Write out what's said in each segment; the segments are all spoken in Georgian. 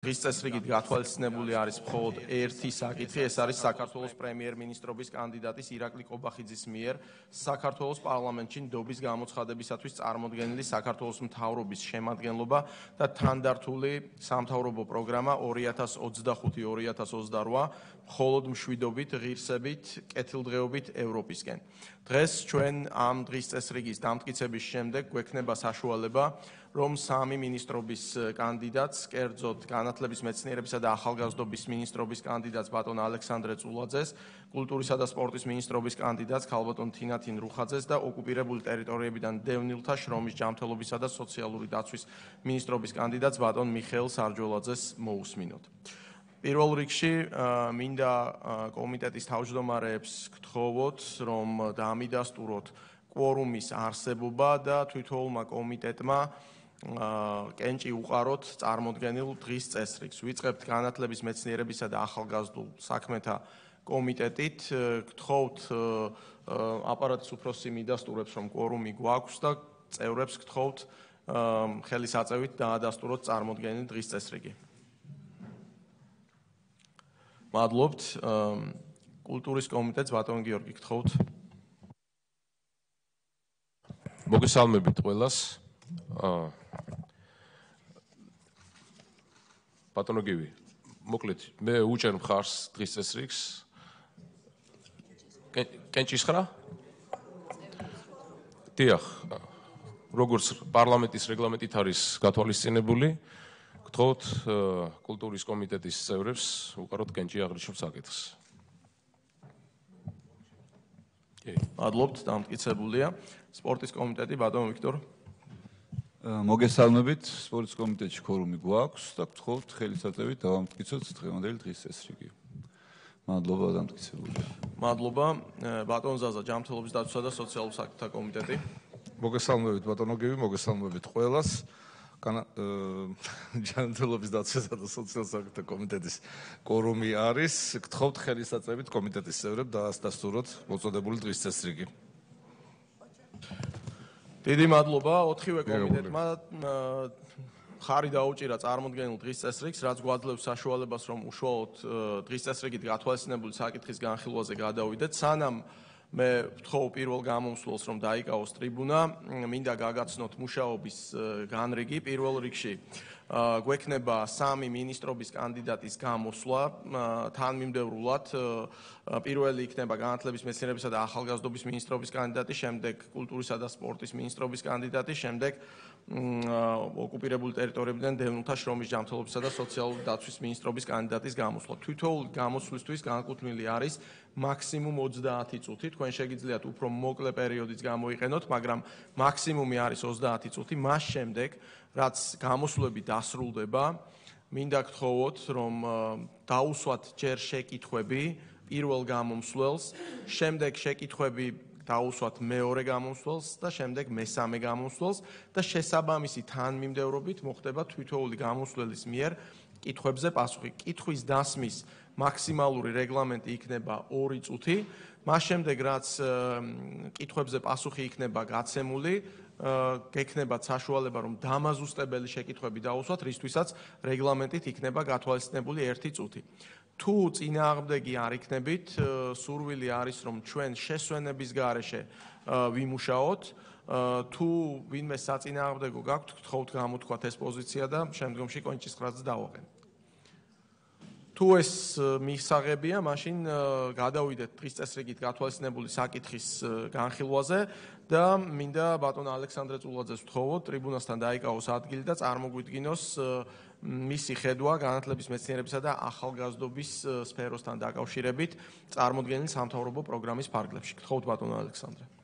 დღის წესრიგით გათვალისწინებული არის მხოლოდ ერთი საკითხი, ეს არის საქართველოს პრემიერ-მინისტრობის კანდიდატის ირაკლი კობახიძის მიერ საქართველოს პარლამენტში ნდობის გამოცხადებისათვის წარმოქმნილი საქართველოს მთავრობის შემადგენლობა და თანდართული სამთავრობო პროგრამა 2025-2028 მხოლოდ მშვიდობით, ღირსებით, კეთილდღეობით ევროპისკენ. დღეს ჩვენ ამ დღის წესრიგის დამტკიცების შემდეგ გვექნება საშუალება რომ სამი ministrobis კანდიდატს, კერძოდ განათლების მეცნიერებისა და ახალგაზრდობის ministrobis კანდიდატს ბატონ ალექსანდრე წულაძეს, კულტურისა და სპორტის ministrobis კანდიდატს ქალბატონ თინათინ რუხაძეს და ოკუპირებული ტერიტორიებიდან დევნილთა შრომის ჯანმრთელობისა და სოციალური დაცვის ministrobis კანდიდატს ბატონ მიხეილ სარჯოლაძეს მოусმინოთ. პირველ რიგში მინდა კომიტეტის თავმჯდომარეებს გთხოვოთ, რომ დაამიდასტუროთ კვორუმის არსებობა და თვითოულმა კომიტეტმა კენჭი უყაროთ წარმოქმნილ დღის წესრიგს. ვიწყებთ განათლების მეცნიერებისა და ახალგაზრდულ საქმეთა კომიტეტით. გთხოვთ აპარატის უფროსი მიდასტურებს, რომ კვორუმი გვაქვს და წევრებს გთხოვთ ხელისაწევით დაადასტუროთ წარმოქმნილ დღის წესრიგი. მადლობთ. კულტურის კომიტეტს ბატონ გიორგი გთხოვთ. მოგესალმებით ყველას. აა ბატონო გივი მოკლედ მე უჭერ მხარს დღის წესრიგს კენჭის ხრა? დიახ როგორც პარლამენტის რეგლამენტით არის გათვალისწინებული გთხოვთ კულტურის კომიტეტის წევრებს უყაროთ კენჭი აღნიშნულ საკითხს. მადლობთ დამტკიცებულია. სპორტის კომიტეტი ბატონ ვიქტორ მოგესალმებით სპორტის კომიტეტში ქორუმი გვაქვს და გთხოვთ ხელისაწევით დავამტკიცოთ დღევანდელი დღის წესრიგი. მადლობა დამტკიცებული. მადლობა ბატონ ზაზა ჯანმრთელობის დაცვისა და სოციალურ საქმეთა კომიტეტი. მოგესალმებით ბატონო გივი, მოგესალმებით ყველას. ჯანმრთელობის დაცვისა და სოციალურ საქმეთა კომიტეტის კორუმი არის. გთხოვთ ხელისაწევით კომიტეტის წევრებს დაასტასტუროთ მოწოდებული დღის წესრიგი. დიდი მადლობა ოთხივე კომიტეტმა ხარი დაუჭირა წარმოქმნილ დღის წესრიგს რაც გვაძლევს საშუალებას რომ უშუალოდ დღის წესრიგით გათვალისწინებული საკითხის განხილვაზე გადავიდეთ. სანამ მე ვთხოვ პირველ გამომსვლელს რომ დაიკავოს ტრიბუნა მინდა გაგაცნოთ მუშაობის განრიგი პირველ რიგში გვექნება სამი ministrobis კანდიდატის გამოსვლა თანმიმდევრულად პირველი იქნება განათლების მეცნიერებისა და ახალგაზრდობის ministrobis კანდიდატი შემდეგ კულტურისა და სპორტის ministrobis კანდიდატი შემდეგ ოკუპირებული ტერიტორიებიდან დევნილთა შრომის ჯანმრთელობისა და სოციალური დაცვის ministrobis კანდიდატის გამოსვლა. თვითოულ გამოსვლისთვის განკუთვნილი არის მაქსიმუმ 30 წუთი. თქვენ შეგიძლიათ უფრო მოკლე პერიოდიც გამოიყენოთ მაგრამ მაქსიმუმი არის 30 წუთი. მას შემდეგ რაც გამოსვლები დასრულდება, მინდა გთხოვოთ, რომ დაუსვათ ჯერ შეკითხვები პირველ გამომსვლელს, შემდეგ შეკითხვები დაუსვათ მეორე გამომსვლელს და შემდეგ მესამე გამომსვლელს და შესაბამისი თანმიმდევრობით მოხდება თვითოული გამოსვლის მიერ კითხვებზე პასუხი. კითხვის დასმის მაქსიმალური რეგლამენტი იქნება 2 წუთი. მას შემდეგ რაც კითხვებზე პასუხი იქნება გაცემული, გექნებათ საშუალება რომ დამაზუსტებელი შეკითხვები დაუსვათ, რისთვისაც რეგლამენტით იქნება გათვალისწინებული 1 წუთი. თუ წინააღმდეგი არ იქნებით, სურვილი არის რომ ჩვენ შესვენების გარეშე ვიმუშაოთ. თუ ვინმე საწინააღმდეგო გაქვთ, გთხოვთ გამოთქვათ ეს პოზიცია და შემდგომში კონჭის ხრაზს დავაყენოთ. თუ ეს მისაღებია, მაშინ გადავიდეთ დღის წესრიგით გათვალისწინებული საკითხის განხილვაზე და მინდა ბატონ ალექსანდრე წულაძეს ვთხოვოთ ტრიბუნასთან დაიკავოს ადგილი და წარმოგვიდგინოს მისი ხედვა განათლების მეცნიერებისა და ახალგაზრდობის სფეროსთან დაკავშირებით წარმოქმნილი სამთავრობო პროგრამის ფარგლებში. გთხოვთ ბატონ ალექსანდრე.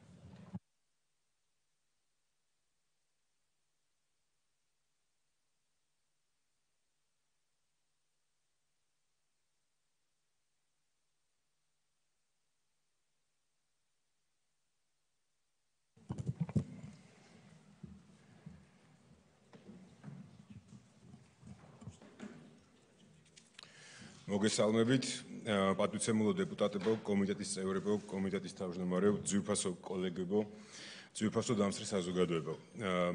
მოგესალმებით პატვიცემულო დეპუტატებო, კომიტეტის წევრებო, კომიტეტის თავმჯდომარეო, ძვირფასო კოლეგებო. ძვირფასო დამსწრე საზოგადოება.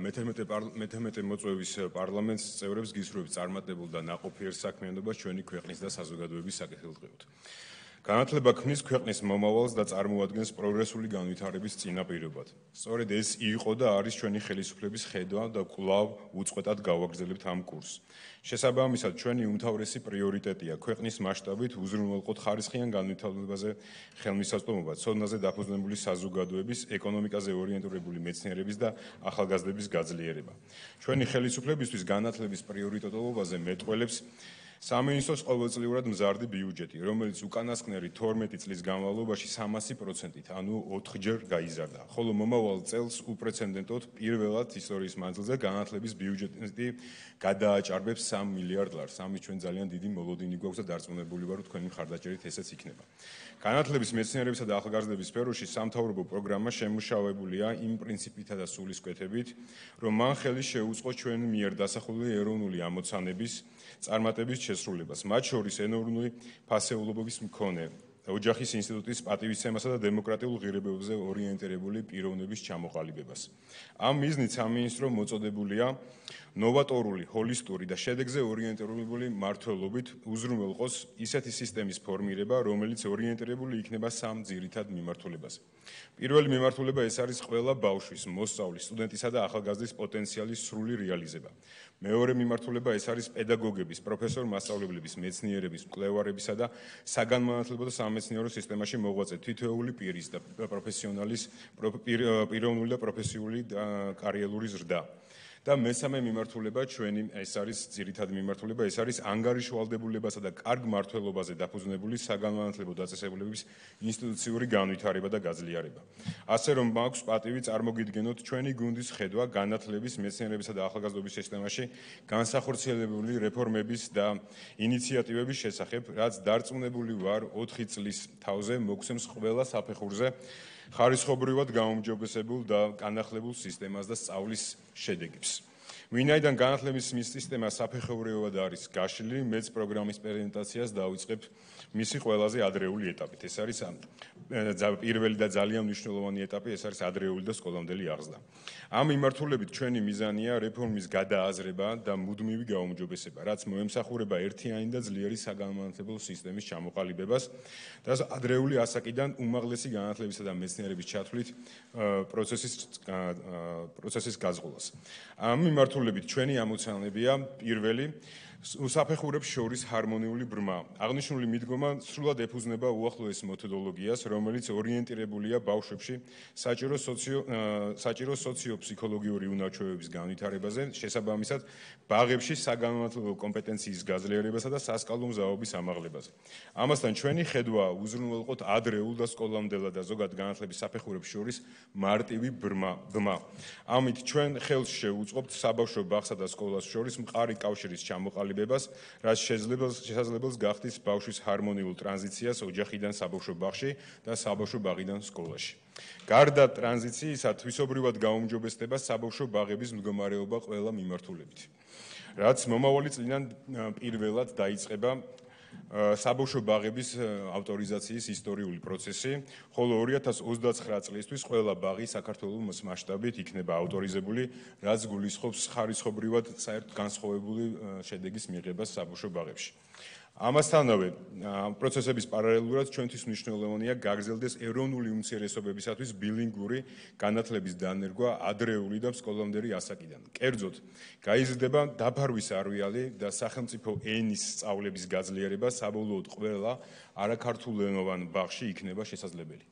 მე-11 მე-11 მოწვევის პარლამენტს წევრებს გისურვებს წარმატებულ და ნაყოფიერ საქმიანობას ჩვენი ქვეყნის და საზოგადოების საკითხილდღეოდ. განათლება ქმნის ქვეყნის მომავალს და წარმოადგენს პროგრესული განვითარების წინაპირობად. სწორედ ეს იყო და არის ჩვენი ხელისუფლების ხედვა და კვლავ უწყვეტად გავაგრძელებთ ამ კურსს. შესაბამისად, ჩვენი უმთავრესი პრიორიტეტია ქვეყნის მასშტაბით უზრუნველყოთ ხარისხიან განვითარებაზე ხელმისაწვდომობა, ცოდნაზე დაფუძნებული საზოგადოების, ეკონომიკაზე ორიენტირებული მეცნიერების და ახალგაზრდების გაძლიერება. ჩვენი ხელისუფლებისთვის განათლების პრიორიტეტობაზე მეტყველებს სამინისტროს ყოველწლიურად მზარდი ბიუჯეტი, რომელიც უკანასკნელი 12 წლის განმავლობაში 300%-ით, ანუ 4ჯერ გაიზარდა. ხოლო მომავალ წელს უპრეცედენტოდ პირველად ისტორიის მანძილზე განათლების ბიუჯეტი გადააჭარბებს 3 მილიარდ ლარს. ამის ჩვენ ძალიან დიდი მოლოდინი გვაქვს და დარწმუნებული ვარ, რომ თქვენი მხარდაჭერით ესეც იქნება. განათლების მეცნიერებისა და ახალგაზრდების სფეროში სამთავრობო პროგრამა შემუშავებულია იმ პრინციპითა და სულისკვეთებით, რომ მან ხელი შეუწყო ჩვენ მიერ დასახული ეროვნული ამოცანების წარმატების შესრულებას, მათ შორის ენორნული ფასეულობების მქონე ოჯახის ინსტიტუტის პატივისცემასა და დემოკრატიულ ღირებებებზე ორიენტირებული პიროვნების ჩამოყალიბებას. ამ მიზნით სამინისტრო მოწოდებულია ნოვატორული, ჰოლისტური და შედეგზე ორიენტირებული მართლობით უზრუნველყოს ისეთი სისტემის ფორმირება, რომელიც ორიენტირებული იქნება სამ ძირითად მიმართულებაზე. პირველი მიმართულება ეს არის ყველა ბავშვის, მოსწავლის, სტუდენტისა და ახალგაზრდის პოტენციალის სრული რეალიზება. მეორე მიმართულება ეს არის პედაგოგების, პროფესორ-მასწავლებლების, მეცნიერების, მკვლევარებისა და საგანმანათლებლო და სამეცნიერო სისტემაში მოღვაწე თითოეული პირის და პროფესიონალის პიროვნული და პროფესიული კარიერული ზრდა. და მესამე მიმართულება ჩვენი ეს არის ძირითადი მიმართულება ეს არის ანგარიშვალდებულებასა და კარგ მართლობაზე დაფუძნებული საგანმანათლებლო დაწესებულებების ინსტიტუციური განვითარება და გაძლიერება. ასე რომ მაქვს პატივი წარმოგიდგენოთ ჩვენი გუნდის ხედვა განათლების, მეცნიერებისა და ახალგაზრდობის სისტემაში განსახორციელებული რეფორმების და ინიციატივების შესახებ, რაც დარწმუნებული ვარ 4 წლის თავზე მოგცემს ყველა საფეხურზე ხარისხობრივად გაუმჯობესებულ და განახლებულ სისტემას და სწავლის შედეგებს. ვინაიდან განათლების სისტემა საფეხურებრივად არის გაშლილი, მეც პროგრამის პრეზენტაციას დავიწყებ მისი ყველაზე ადრეული ეტაპით. ეს არის პირველი და ძალიან მნიშვნელოვანი ეტაპი, ეს არის ადრეული და სკოლამდელი აღზრდა. ამ მიმართულებით ჩვენი მიზანია რეფორმის გადააზრება და მუდმივი გაუმჯობესება, რაც მოემსახურება ერთიანი და ძლიერი საგანმანათლებლო სისტემის ჩამოყალიბებას და ადრეული ასაკიდან უმაღლესი განათლებისა და მეცნიერების ჩათვლით პროცესის პროცესის გაზღოლას. ამ მიმართულებით ჩვენი ამოცანებია პირველი უსაფეხურებს შორის ჰარმონიული ბრმა. აღნიშნული მიდგომა სრულად ეფუძნება უახლოეს მეთოდოლოგიას, რომელიც ორიენტირებულია ბავშვებში საჭირო სოციო საჭირო სოციოფსიქოლოგიური უნარჩვევების განვითარებაზე, შესაბამისად, ბაღებში საგანმანათლებლო კომპეტენციის გაძლიერებასა და სასკალო მზაობის ამაღლებაზე. ამასთან ჩვენი ხედვა უზრუნველყოთ ადრეულ და სკოლამდელ და ზოგად განათლების საფეხურებს შორის მარტივი ბრმა. ბრმა. ამით ჩვენ ხელს შეუწყობთ საბავშვო ბაღსა და სკოლას შორის მყარი კავშირის ჩამოყალიბებას განვითარებას, რაც შეიძლება შესაძლებელს გახდის ბავშვის ჰარმონიულ ტრანზიციას ოჯახიდან საბავშვო ბაღში და საბავშვო ბაღიდან სკოლაში. გარდა ტრანზიციისა, თვისობრივად გაუმჯობესდება საბავშვო ბაღების მდგომარეობა ყველა მიმართულებით. რაც მომავალი წლიდან პირველად დაიწყება საბავშვო ბაღების ავტორიზაციის ისტორიული პროცესი, ხოლო 2029 წლისთვის ყველა ბაღი საქართველოს მასშტაბით იქნება ავტორიზებული, რაც გულისხმობს ხარისხობრივად საერთ განსხვავებული შედეგის მიღებას საბავშვო ბაღებში. ამასთანავე პროცესების პარალელურად ჩვენთვის მნიშვნელოვანია გაგრძელდეს ეროვნული უმცირესობებისათვის ბილინგური განათლების დანერგვა ადრეული და სკოლამდელი ასაკიდან. კერძოდ, გაიზრდება დაფარვის არეალი და სახელმწიფო ენის სწავლების გაძლიერება საბოლოოდ ყველა არაქართულენოვან ბაღში იქნება შესაძლებელი.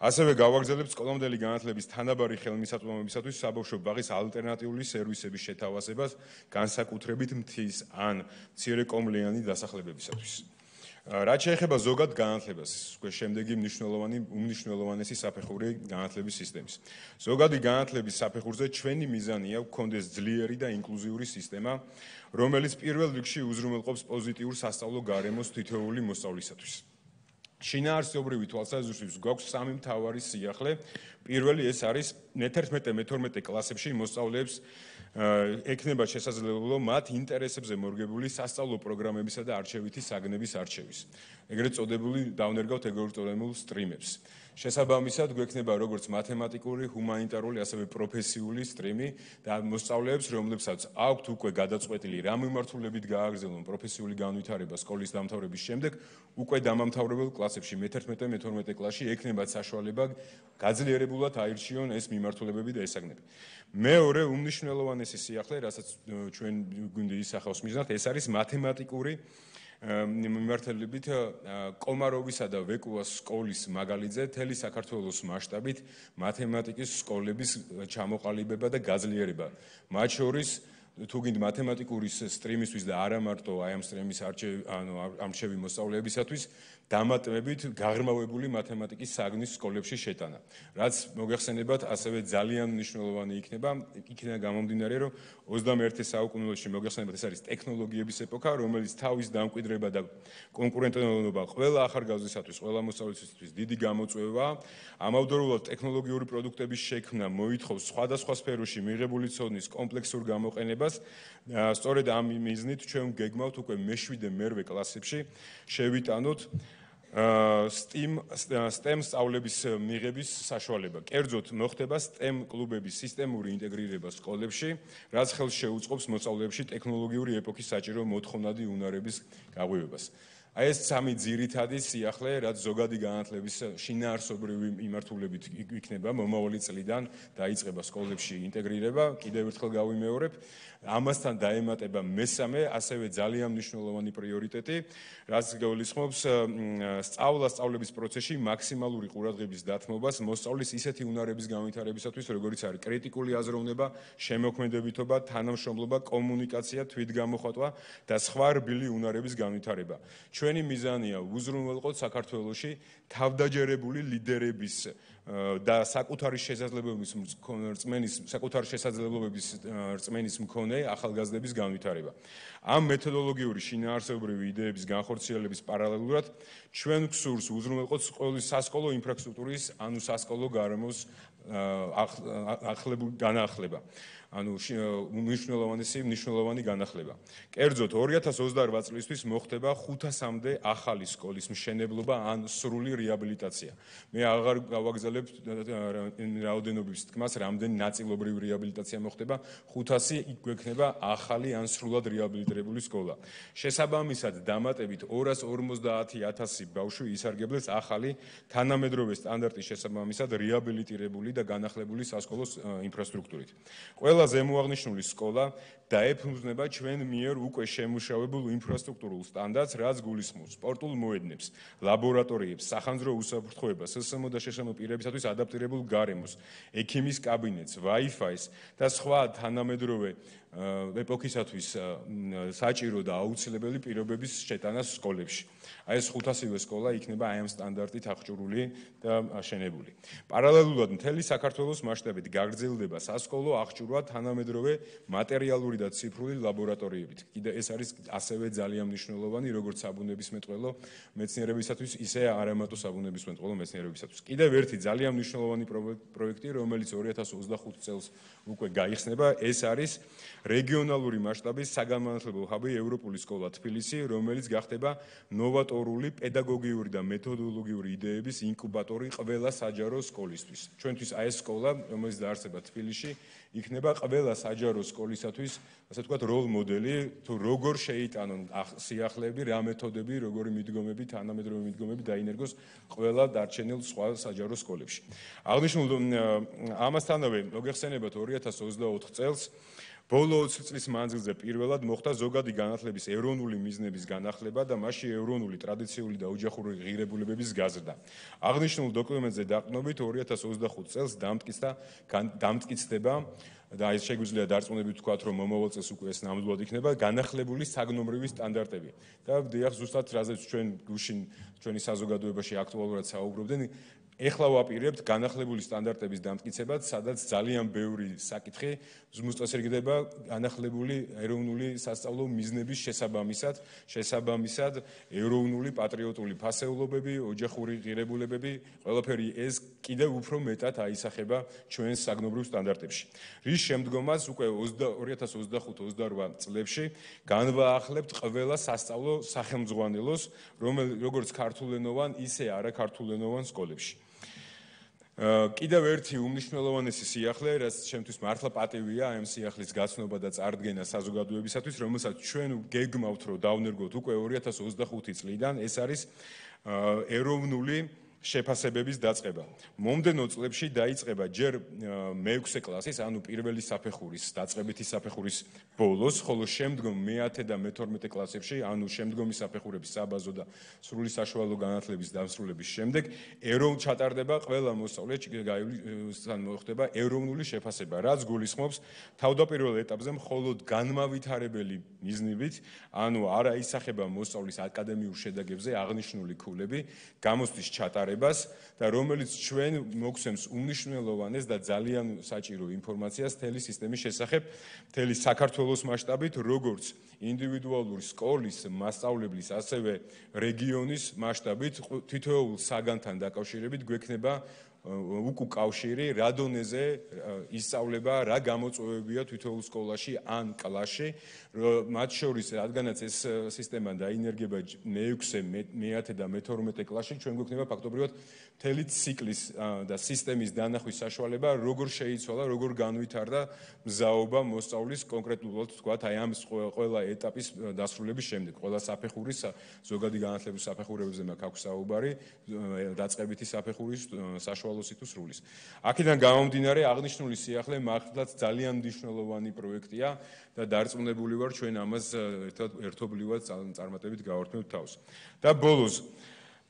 ასევე გავაგრძელებთ სკოლამდელი განათლების თანაბარი ხელმისაწვდომობისათვის საბავშვო ბაღის ალტერნატიული სერვისების შეთავაზებას განსაკუთრებით მთის ან ცირეკომლიანი დასახლებებისათვის. რაც შეეხება ზოგად განათლებას, უკვე შემდეგი მნიშვნელოვანი უმნიშვნელოვანესი საფეხური განათლების სისტემის. ზოგადი განათლების საფეხურზე ჩვენი მიზანია გქონდეს ძლიერი და ინკლუზიური სისტემა, რომელიც პირველ რიგში უზრუნველყოფს პოზიტიურ სასწავლო გარემოს თითოეული მოსწავლისათვის. შინაარსობრივი თვალსაზრისით გვაქვს სამი მთავარი სიახლე. პირველი ეს არის მე-11-მე-12 კლასებში მოსწავლეებს ექნება შესაძლებლობა მათ ინტერესებზე მორგებული სასწავლო პროგრამებისა და არჩევითი საგნების არჩევის. ეგრეთ წოდებული დავნერგავთ ეგრეთ წოდებულ სტრიმებს. შესაბამისად გვექნება როგორც მათემატიკური, ჰუმანიტარული, ასევე პროფესიული სტრიმი და მოსწავლეებს, რომლებსაც აქვთ უკვე გადაწყვეტილი რა მიმართულებით გააგრძელონ პროფესიული განვითარება სკოლის დამთავრების შემდეგ, უკვე დამამთავრებელ კლასებში მე-11 და მე-12 კლასში ექნებათ საშუალება გაძლიერებულად აირჩიონ ეს მიმართულებები და ესაგნები. მეორე უმნიშვნელოვანესი სიახლე, რასაც ჩვენ გვინდა ისახავს მიზნად, ეს არის მათემატიკური მიმართულებით კომაროვისა და ვეკუას სკოლის მაგალითზე თელი საქართველოს მასშტაბით მათემატიკის სკოლების ჩამოყალიბება და გაძლიერება. მათ შორის თუ გინდ მათემატიკური სტრიმისთვის და არა მარტო აი ამ სტრიმის არჩევი ანუ ამშევი მოსწავლეებისათვის დამატებით გაღრმავებული მათემატიკის საგნის სკოლებში შეტანა. რაც მოგეხსენებათ, ასევე ძალიან მნიშვნელოვანი იქნება, იქნება გამომდინარე, რომ 21 საუკუნეში მოგეხსენებათ, ეს არის ტექნოლოგიების ეპოქა, რომელიც თავის დამკვიდრება და კონკურენტულობა ყველა ახალგაზრდისათვის, ყველა მოსწავლისათვის დიდი გამოწვევაა. ამავდროულად ტექნოლოგიური პროდუქტების შექმნა მოითხოვს სხვადასხვა სფეროში მიღებული ცოდნის კომპლექსურ გამოყენებას. სწორედ ამ მიზნით ჩვენ გეგმავთ უკვე მე-7 და მე-8 კლასებში შევიტანოთ STEAM STEM სწავლების მიღების საშუალება. კერძოდ, მოხდება STEM კლუბების სისტემური ინტეგრირება სკოლებში, რაც ხელს შეუწყობს მოსწავლეებში ტექნოლოგიური ეპოქის საჭირო მოთხოვნადი უნარების გაღვივებას. აი ეს სამი ძირითადი სიახლე, რაც ზოგადი განათლების შინაარსობრივი მიმართულებით იქნება მომავალი წლიდან დაიწყება სკოლებში ინტეგრირება. კიდევ ერთხელ გავიმეორებ, ამასთან დაემატება მესამე, ასევე ძალიან მნიშვნელოვანი პრიორიტეტი, რაც გეულისხმობს სწავლა სწავლების პროცესში მაქსიმალური ყურადღების დათმობას მოსწავლის ისეთი უნარების განვითარებისათვის, როგორიც არის კრიტიკული აზროვნება, შემოქმედებითობა, თანამშრომლობა, კომუნიკაცია, თვითგამოხატვა და სხვა რბილი უნარების განვითარება. ჩვენი მიზანია უზრუნველყოთ საქართველოსი თავდაჯერებული ლიდერების და საკუთარი შესაძლებლობების რწმენის საკუთარი შესაძლებლობების რწმენის მქონე ახალგაზრდების განვითარება. ამ მეთოდოლოგიური შინაარსობრივი იდეების განხორციელების პარალელურად ჩვენ გსურს უზრუნველყოთ სკოლის სასკოლო ინფრასტრუქტურის ანუ სასკოლო გარემოს ახლებული განახლება. ანუ მნიშვნელოვანი მნიშვნელოვანი განახლება. კერძოდ 2028 წლისთვის მოხდება 500-მდე ახალი სკოლის მშენებლობა ან სრული რეაბილიტაცია. მე აღარ გავაგზავნებ რაოდენობის თქმას, რამდენი ნაწილობრივი რეაბილიტაცია მოხდება, 500 იქ გვექნება ახალი ან სრულად რეაბილიტირებული სკოლა. შესაბამისად, დამატებით 250.000 ბავშვი ისარგებლეს ახალი თანამედროვე სტანდარტის შესაბამისად რეაბილიტირებული და განახლებული სასკოლო ინფრასტრუქტურით. ყველა ყველა ზემოაღნიშნული სკოლა დაეფუძნება ჩვენ მიერ უკვე შემუშავებულ ინფრასტრუქტურულ სტანდარტს, რაც გულისხმობს სპორტულ მოედნებს, ლაბორატორიებს, სახანძრო უსაფრთხოებას, SSM და შეშემო პირებისათვის ადაპტირებულ გარემოს, ექიმის კაბინეტს, Wi-Fi-ს და სხვა თანამედროვე ეპოქისათვის საჭირო და აუცილებელი პირობების შეტანას სკოლებში. აი ეს 500-ვე სკოლა იქნება აი ამ სტანდარტით აღჭურული და აშენებული. პარალელურად მთელი საქართველოს მასშტაბით გაგრძელდება სასკოლო აღჭურვა თანამედროვე მატერიალური და ციფრული ლაბორატორიებით. კიდე ეს არის ასევე ძალიან მნიშვნელოვანი როგორც საბუნებისმეტყველო მეცნიერებისათვის, ისე არამატო საბუნებისმეტყველო მეცნიერებისათვის. კიდევ ერთი ძალიან მნიშვნელოვანი პროექტი, რომელიც 2025 წელს უკვე გაიხსნება, ეს არის რეგიონალური მასშტაბის საგანმანათლებლო ჰაბი ევროპული სკოლა თბილისი, რომელიც გახდება ნოვატორული პედაგოგიური და მეთოდოლოგიური იდეების ინკუბატორი ყველა საჯარო სკოლისთვის. ჩვენთვის აი ეს სკოლა, რომელიც დაარსება თბილისში, იქნება ყველა საჯარო სკოლისათვის, ასე ვთქვათ, როლ მოდელი, თუ როგორ შეიტანონ სიახლეები, რა მეთოდები, როგორი მიდგომები, თანამედროვე მიდგომები დაინერგოს ყველა დარჩენილ სხვა საჯარო სკოლებში. აღნიშნულ ამასთანავე, მოგეხსენებათ 2024 წელს ბოლო 20 წლის მანძილზე პირველად მოხდა ზოგადი განათლების ეროვნული მიზნების განახლება და მასში ეროვნული ტრადიციული და ოჯახური ღირებულებების გაზრდა. აღნიშნულ დოკუმენტზე დაყრდნობით 2025 წელს დამტკიცდა დამტკიცდება და ეს შეგვიძლია დარწმუნებით ვთქვათ, რომ მომავალ წელს უკვე ეს ნამდვილად იქნება განახლებული საგნომრივი სტანდარტები. და დიახ, ზუსტად რაზეც ჩვენ გუშინ ჩვენი საზოგადოებაში აქტუალურად საუბრობდნენ, ეხლა ვაპირებთ განახლებული სტანდარტების დამტკიცებას, სადაც ძალიან ბევრი საკითხი ზუსტად განახლებული ეროვნული სასწავლო მიზნების შესაბამისად, შესაბამისად ეროვნული პატრიოტული ფასეულობები, ოჯახური ღირებულებები, ყველაფერი ეს კიდევ უფრო მეტად აისახება ჩვენ საგნობრივ სტანდარტებში. რის შემდგომაც უკვე 2025-28 წლებში განვაახლებთ ყველა სასწავლო სახელმძღვანელოს, რომელიც როგორც ქართულენოვან, ისე არაქართულენოვან სკოლებში. კიდევ ერთი უმნიშვნელოვანესი სიახლე, რაც ჩემთვის მართლა პატივია ამ სიახლის გაცნობა და წარდგენა საზოგადოებისათვის, რომელსაც ჩვენ გეგმავთ, რომ დავნერგოთ უკვე 2025 წლიდან, ეს არის ეროვნული შეფასებების დაწყება. მომდენო წლებში დაიწყება ჯერ მე-6 კლასის, ანუ პირველი საფეხურის, დაწყებითი საფეხურის ბოლოს, ხოლო შემდგომ მე-10 და მე-12 კლასებში, ანუ შემდგომი საფეხურების საბაზო და სრული საშუალო განათლების დასრულების შემდეგ, ეროვნ ჩატარდება ყველა მოსწავლე გაივლისთან მოხდება ეროვნული შეფასება, რაც გულისხმობს თავდაპირველ ეტაპზე მხოლოდ განმავითარებელი მიზნებით, ანუ არა ისახება მოსწავლის აკადემიურ შედეგებზე აღნიშნული ქულები, გამოსთვის ჩატარება გაზიარებას და რომელიც ჩვენ მოგცემს უნიშნელოვანეს და ძალიან საჭირო ინფორმაციას თელი სისტემის შესახებ თელი საქართველოს მასშტაბით როგორც ინდივიდუალური სკოლის მასშტაბლის ასევე რეგიონის მასშტაბით თითოეულ საგანთან დაკავშირებით გვექნება უკუ კავშირი რა დონეზე ისწავლება რა გამოწვევებია თითოეულ სკოლაში ან კლასში მათ შორის რადგანაც ეს სისტემა დაინერგება მე-6 მე-10 და მე-12 კლასში ჩვენ გვექნება ფაქტობრივად მთელი ციკლის და სისტემის დანახვის საშუალება როგორ შეიცვალა როგორ განვითარდა მზაობა მოსწავლის კონკრეტულად თქვა აი ამ ყველა ეტაპის დასრულების შემდეგ. ყველა საფეხურის ზოგადი განათლების საფეხურებზე მაქვს აქვს საუბარი დაწყებითი საფეხურის საშუალოსი თუ სრულის აქედან გამომდინარე აღნიშნული სიახლე მართლაც ძალიან მნიშვნელოვანი პროექტია და დარწმუნებული ვარ ჩვენ ამას ერთად ერთობლივად წარმატებით გავართმევთ თავს. და ბოლოს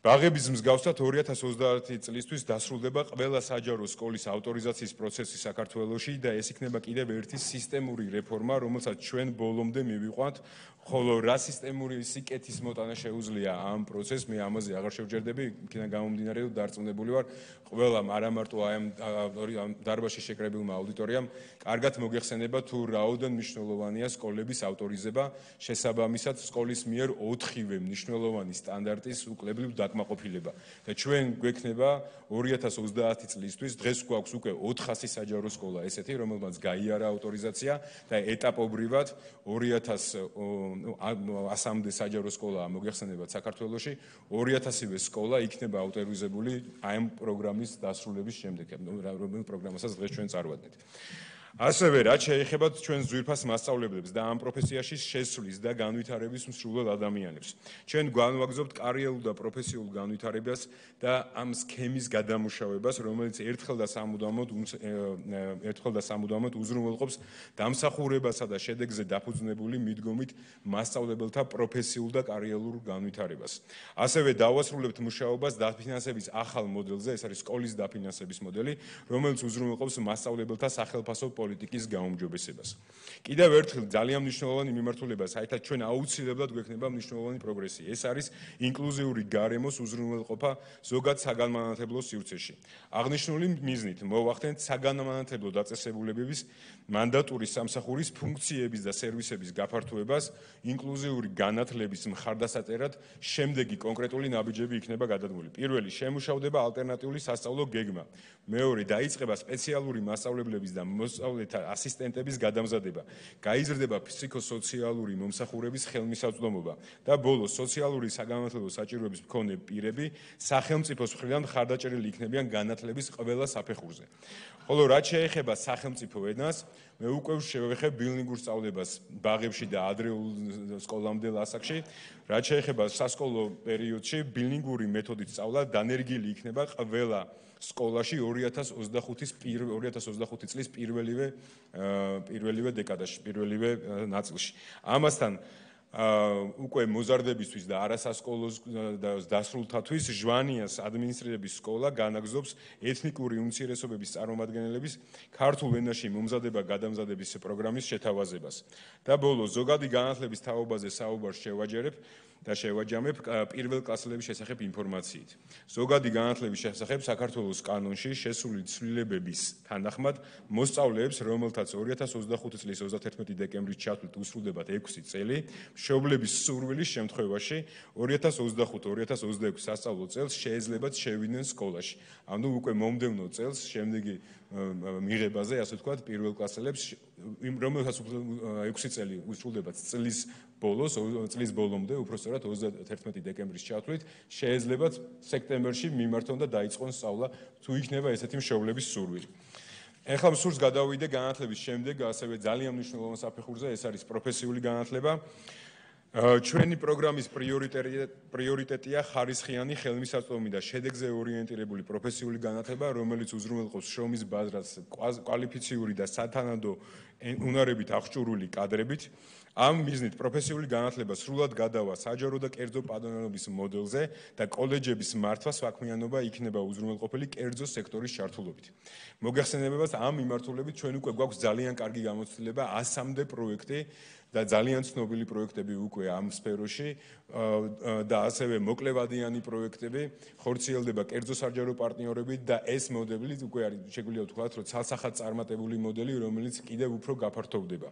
ბაღების მსგავსად 2030 წლისთვის დასრულდება ყველა საჯარო სკოლის ავტორიზაციის პროცესი საქართველოში და ეს იქნება კიდევ ერთი სისტემური რეფორმა, რომელსაც ჩვენ ბოლომდე მივიყვანთ, ხოლო რა სისტემური სიკეთის მოტანა შეუძლია ამ პროცესს, მე ამაზე აღარ შევჯერდები, იქიდან გამომდინარე, რომ დარწმუნებული ვარ, ყველა არა მარტო აი ამ დარბაზში შეკრებილმა აუდიტორიამ, კარგად მოგეხსენება თუ რაოდენ მნიშვნელოვანია სკოლების ავტორიზება, შესაბამისად სკოლის მიერ 4-ვე მნიშვნელოვანი სტანდარტის უკლებრივ დაკმაყოფილება. და ჩვენ გვექნება 2030 წლისთვის დღეს გვაქვს უკვე 400 საჯარო სკოლა ესეთი, რომელმაც გაიარა ავტორიზაცია და ეტაპობრივად 2000 ასამდე საჯარო სკოლაა მოგეხსენებათ საქართველოში 2000-ვე სკოლა იქნება ავტორიზებული აი ამ პროგრამის დასრულების შემდეგ, რომელიც პროგრამასაც დღეს ჩვენ წარვადნით. ასევე რაც შეეხება ჩვენ ზვირფას მასწავლებლებს და ამ პროფესიაში შესulis და განვითარების მსრულად ადამიანებს. ჩვენ გვანვაგზობთ კარიერულ და პროფესიულ განვითარებას და ამ სქემის გადამუშავებას, რომელიც ერთხელ და სამუდამოდ ერთხელ და სამუდამოდ უზრუნველყოფს დამსახურებასა და შედეგზე დაფუძნებული მიდგომით მასწავლებელთა პროფესიულ და კარიერულ განვითარებას. ასევე დავასრულებთ მუშაობას დაფინანსების ახალ მოდელზე, ეს არის სკოლის დაფინანსების მოდელი, რომელიც უზრუნველყოფს მასწავლებელთა სახელფასო პოლიტიკის გაუმჯობესებას. კიდევ ერთხელ ძალიან მნიშვნელოვანი მიმართულება, საერთოდ ჩვენ აუცილებლად გვექნება მნიშვნელოვანი პროგრესი. ეს არის ინკლუზიური გარემოს უზრუნველყოფა ზოგად საგანმანათლებლო სივრცეში. აღნიშნული მიზნით მოვახდენთ საგანმანათლებლო დაწესებულებების მანდატური სამსახურის ფუნქციების და სერვისების გაფართოებას, ინკლუზიური განათლების მხარდასაწერად შემდეგი კონკრეტული ნაბიჯები იქნება გადადგმული. პირველი შემუშავდება ალტერნატიული სასწავლო გეგმა. მეორე დაიწყება სპეციალური მასწავლებლების და მოსწავლეთა ასისტენტების გადამზადება. გაიზრდება ფსიქოსოციალური მომსახურების ხელმისაწვდომობა და ბოლოს სოციალური საგანმანათლებლო საჭიროების მქონე პირები სახელმწიფოს მხრიდან ხარდაჭერილი იქნებიან განათლების ყველა საფეხურზე. ხოლო რაც შეეხება სახელმწიფო ენას, მე უკვე შევეხებ ბილინგურ სწავლებას ბაღებში და ადრეულ სკოლამდელ ასაკში. რაც შეეხება სასკოლო პერიოდში, ბილინგური მეთოდით სწავლა დანერგილი იქნება ყველა სკოლაში 2025-ის 2025 წლის პირველივე პირველივე დეკადაში, პირველივე ნაწილში. ამასთან აა უკვე მოზარდებისთვის და არასასკოლო დასრულთათვის ჟვანიას ადმინისტრირების სკოლა განაგზობს ეთნიკური უმცირესობების წარმომადგენლების ქართულ ენაში მომზადება გადამზადების პროგრამის შეთავაზებას. და ბოლოს ზოგადი განათლების თაობაზე საუბარს შევაჯერებ. და შევაჯამებ პირველ კლასელების შესახებ ინფორმაციით. ზოგადი განათლების შესახებ საქართველოს კანონში შესული ცვლილებების თანახმად მოსწავლეებს, რომელთაც 2025 წლის 31 დეკემბრის ჩათვლით უსრულდებათ 6 წელი, მშობლების სურვილის შემთხვევაში 2025-2026 სასწავლო წელს შეეძლებათ შევიდნენ სკოლაში. ანუ უკვე მომდევნო წელს შემდეგი მიღებაზე, ასე ვთქვათ, პირველ კლასელებს, რომელთაც 6 წელი უსრულდებათ წლის ბოლოს წლის ბოლომდე უფრო სწორად 31 დეკემბრის ჩათვლით შეეძლებათ სექტემბერში მიმართონ და დაიწყონ სწავლა თუ იქნება ესეთი მშოვლების სურვილი. ეხლა მსურს გადავიდე განათლების შემდეგ, ასევე ძალიან მნიშვნელოვან საფეხურზე ეს არის პროფესიული განათლება. ჩვენი პროგრამის პრიორიტეტია ხარისხიანი ხელმისაწვდომი და შედეგზე ორიენტირებული პროფესიული განათლება, რომელიც უზრუნველყოს შრომის ბაზრას კვალიფიციური და სათანადო უნარებით აღჭურვილი კადრებით. ამ მიზნით პროფესიული განათლება სრულად გადავა საჯარო და კერძო პატრონობის მოდელზე და კოლეჯების მართვა საქმიანობა იქნება უზრუნველყოფილი კერძო სექტორის ჩართულობით. მოგახსენებებად ამ მიმართულებით ჩვენ უკვე გვაქვს ძალიან კარგი გამოცდილება 100-მდე პროექტი და ძალიან ცნობილი პროექტები უკვე ამ სფეროში და ასევე მოკლევადიანი პროექტები ხორციელდება კერძო სარჯარო პარტნიორებით და ეს მოდელი უკვე არის შეგვიძლია ვთქვათ რომ ცალსახად წარმატებული მოდელი რომელიც კიდევ უფრო გაფართოვდება.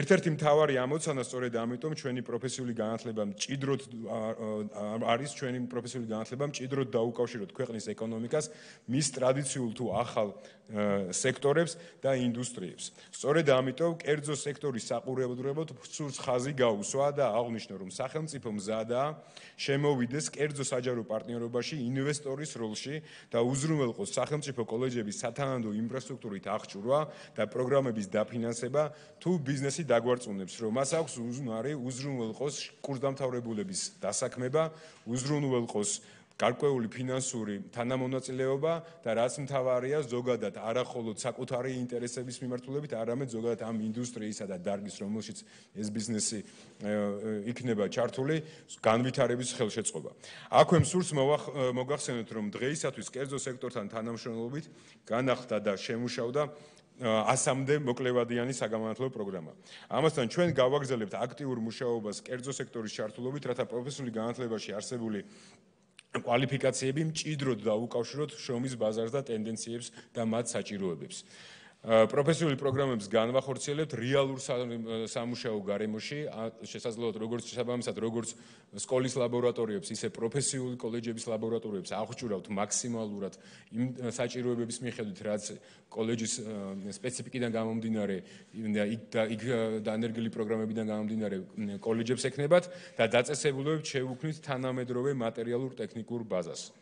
ერთ-ერთი მთავარი ამოცანა სწორედ ამიტომ ჩვენი პროფესიული განათლება მჭიდროდ არის ჩვენი პროფესიული განათლება მჭიდროდ დაუკავშიროთ ქვეყნის ეკონომიკას მის ტრადიციულ თუ ახალ სექტორებს და ინდუსტრიებს. სწორედ ამიტომ კერძო სექტორის საყურებლად სურს ხაზი გაუსვა და აღნიშნო რომ სახელმწიფო მზადაა შემოვიდეს კერძო საჯარო პარტნიორობაში ინვესტორის როლში და უზრუნველყოს სახელმწიფო კოლეჯების სათანადო ინფრასტრუქტურით აღჭურვა და პროგრამების დაფინანსება თუ ბიზნესი დაგვარწმუნებს რომ მას აქვს უზრუნარი უზრუნველყოს კურსდამთავრებულების დასაქმება უზრუნველყოს გარკვეული ფინანსური თანამონაწილეობა და რაც მთავარია ზოგადად არახოლოდ საკუთარი ინტერესების მიმართულებით, არამედ ზოგადად ამ ინდუსტრიისა და დარგის რომელშიც ეს ბიზნესი იქნება ჩართული, განვითარების ხელშეწყობა. აქვე მსურს მოგახსენოთ, რომ დღეისათვის კერძო სექტორთან თანამშრომლობით განახდა და შემუშავდა ასამდე მოკლევადიანი საგამანათლებლო პროგრამა. ამასთან ჩვენ გავაგრძელებთ აქტიურ მუშაობას კერძო სექტორის ჩართულობით, რათა პროფესიული განათლებაში არსებული კვალიფიკაციები მჭიდროდ დაუკავშიროთ შრომის ბაზარს და ტენდენციებს და მათ საჭიროებებს. პროფესიული პროგრამებს განვახორციელებთ რეალურ სამუშაო გარემოში, შესაძლოა როგორც შესაბამისად როგორც სკოლის ლაბორატორიებს, ისე პროფესიული კოლეჯების ლაბორატორიებს აღჭურავთ მაქსიმალურად იმ საჭიროებების მიხედვით, რაც კოლეჯის სპეციფიკიდან გამომდინარე და იქ დაენერგიული პროგრამებიდან გამომდინარე კოლეჯებს ექნებათ და დაწესებულებებს შეუქმნით თანამედროვე მასალურ ტექნიკურ ბაზას.